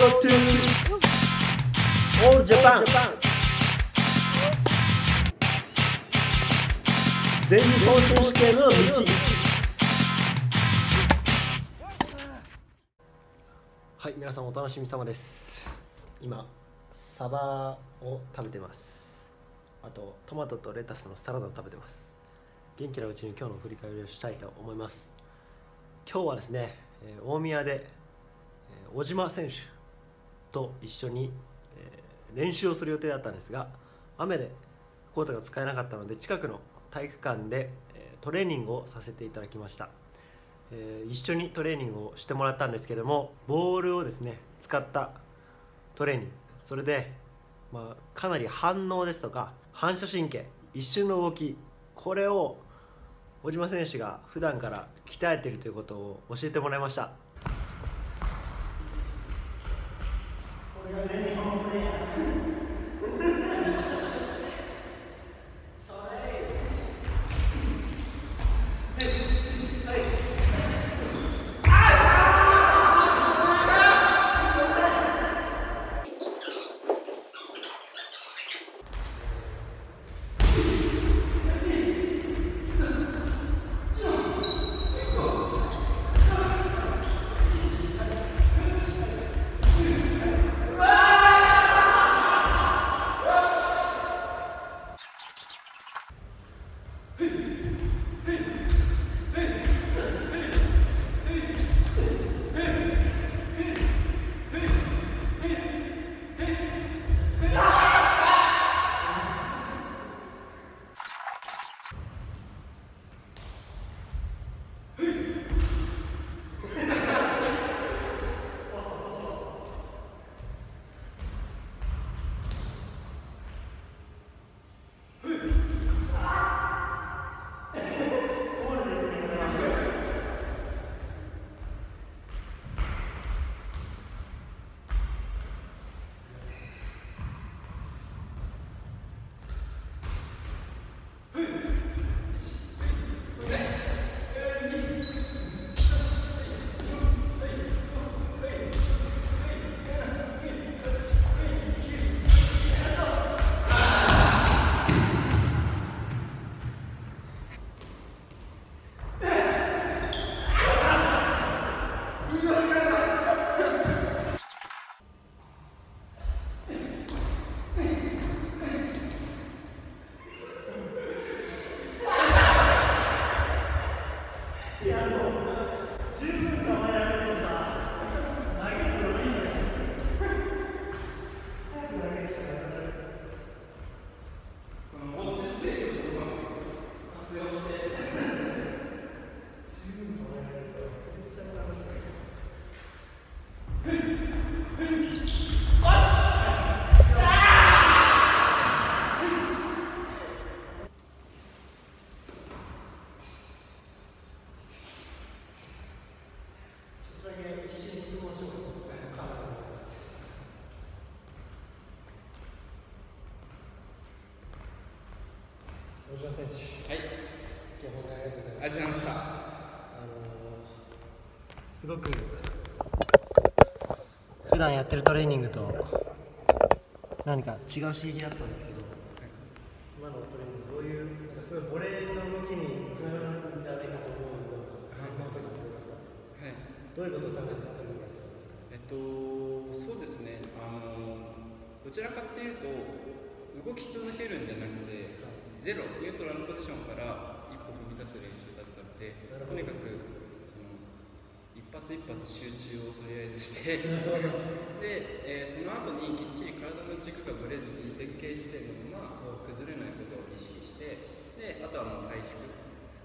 to All Japan. 全日本選手権の道はい皆さんお楽しみ様です。今サバを食べてます。あとトマトとレタスのサラダを食べてます。元気なうちに今日の振り返りをしたいと思います。今日はですねえー大宮で、えー小島選手と一緒に、えー練習をする予定だったんですが雨でコートが使えなかったので近くの体育館で、えートレーニングをさせていただきました、えー一緒にトレーニングをしてもらったんですけどもボールをですね使ったトレーニング。それで、まあ、かなり反応ですとか反射神経一瞬の動きこれを小島選手が普段から鍛えているということを教えてもらいました。小島選手はい、今日本当にありがとうございました。あのーすごく普段やってるトレーニングと何か違う刺激だったんですけど、今のトレーニングどういうなんかすごいボレーの動きにつながるんじゃないかと思うような反応とかも多かったんですはい、けどどういうことを考えてトレーニングやってたんですか？えっと、そうですね。あの、どちらかっていうと、動き続けるんじゃなくて、ゼロ、ニュートラルのポジションから一歩踏み出す練習だったので、とにかく、その、一発一発集中をとりあえずして、で、えーその後にきっちり体の軸がぶれずに前傾姿勢のまま崩れないことを意識して、で、あとはもう体軸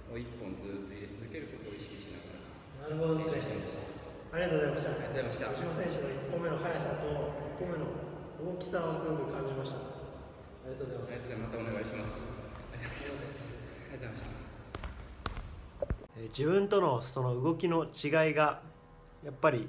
を一本ずっと入れ続けることを意識しながらなるほど練習してました。ありがとうございましたありがとうございました選手の1歩目の速さと1歩目の大きさをすごく感じましたありがとうございます。またお願いします。ございました。ありがとうございました。えー自分とのその動きの違いがやっぱり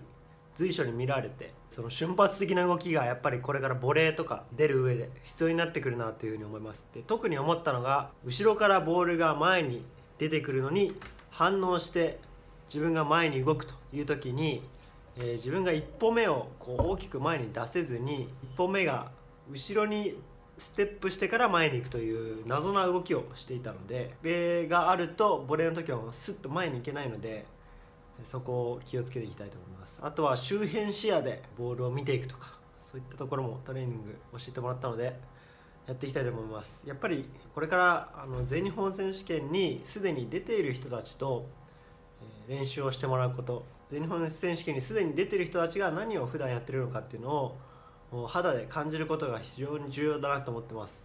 随所に見られてその瞬発的な動きがやっぱりこれからボレーとか出る上で必要になってくるなというふうに思いますで特に思ったのが後ろからボールが前に出てくるのに反応して自分が前に動くという時にえー自分が一歩目をこう大きく前に出せずに一歩目が後ろにステップしてから前に行くという謎な動きをしていたのでこれがあるとボレーの時はスッと前に行けないのでそこを気をつけていきたいと思います。あとは周辺視野でボールを見ていくとかそういったところもトレーニング教えてもらったのでやっていきたいと思います。やっぱりこれからあの全日本選手権にすでに出ている人たちとえ練習をしてもらうこと全日本選手権にすでに出ている人たちが何を普段やってるのかっていうのを肌で感じることが非常に重要だなと思ってます、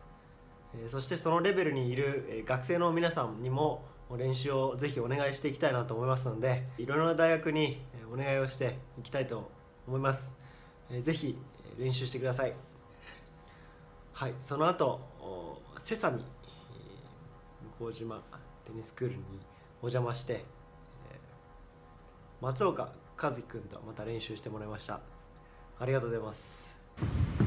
そしてそのレベルにいる学生の皆さんにも練習をぜひお願いしていきたいなと思いますのでいろいろな大学にお願いをしていきたいと思います、ぜひ練習してください。はいその後セサミ向島テニススクールにお邪魔して松岡和樹君とまた練習してもらいました。ありがとうございます。Thank you.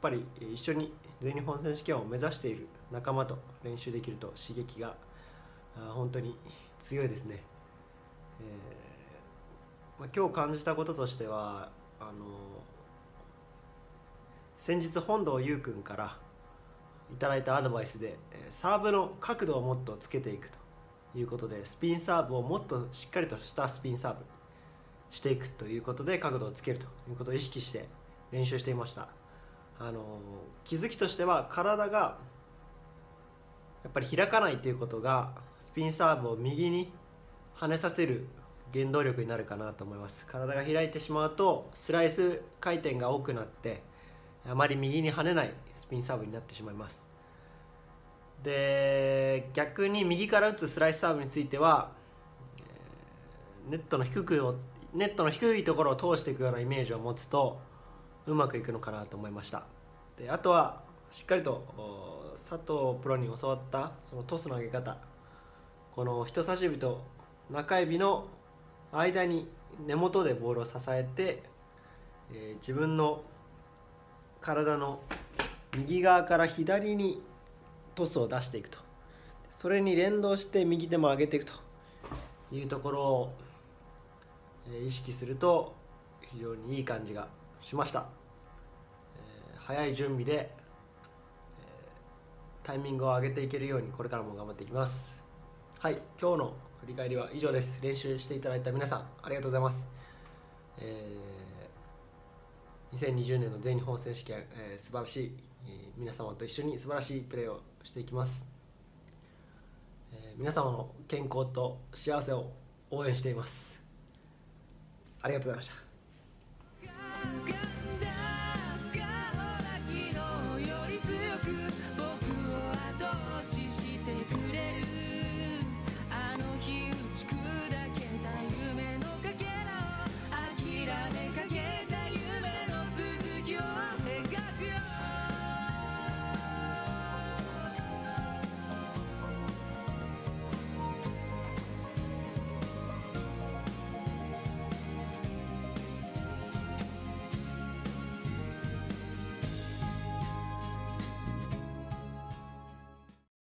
ぱり一緒に全日本選手権を目指している仲間と練習できると刺激が本当に強いですね、えーまあ、今日感じたこととしてはあの先日本堂優君からいただいたアドバイスでサーブの角度をもっとつけていくということでスピンサーブをもっとしっかりとしたスピンサーブしていくということで角度をつけるということを意識して練習していました。あの気づきとしては体がやっぱり開かないということがスピンサーブを右に跳ねさせる原動力になるかなと思います。体が開いてしまうとスライス回転が多くなってあまり右に跳ねないスピンサーブになってしまいます。で逆に右から打つスライスサーブについてはネットの低くをネットの低いところを通していくようなイメージを持つとうまくいくのかなと思いました。であとはしっかりと佐藤プロに教わったそのトスの上げ方。この人差し指と中指の間に根元でボールを支えて、えー、自分の体の右側から左にトスを出していくと。それに連動して右手も上げていくというところを意識すると非常にいい感じがしました、早い準備で、えー、タイミングを上げていけるようにこれからも頑張っていきます。はい今日の振り返りは以上です。練習していただいた皆さんありがとうございます、えー、2020年の全日本選手権、えー、素晴らしい、えー、皆様と一緒に素晴らしいプレーをしていきます、えー、皆様の健康と幸せを応援しています。ありがとうございました。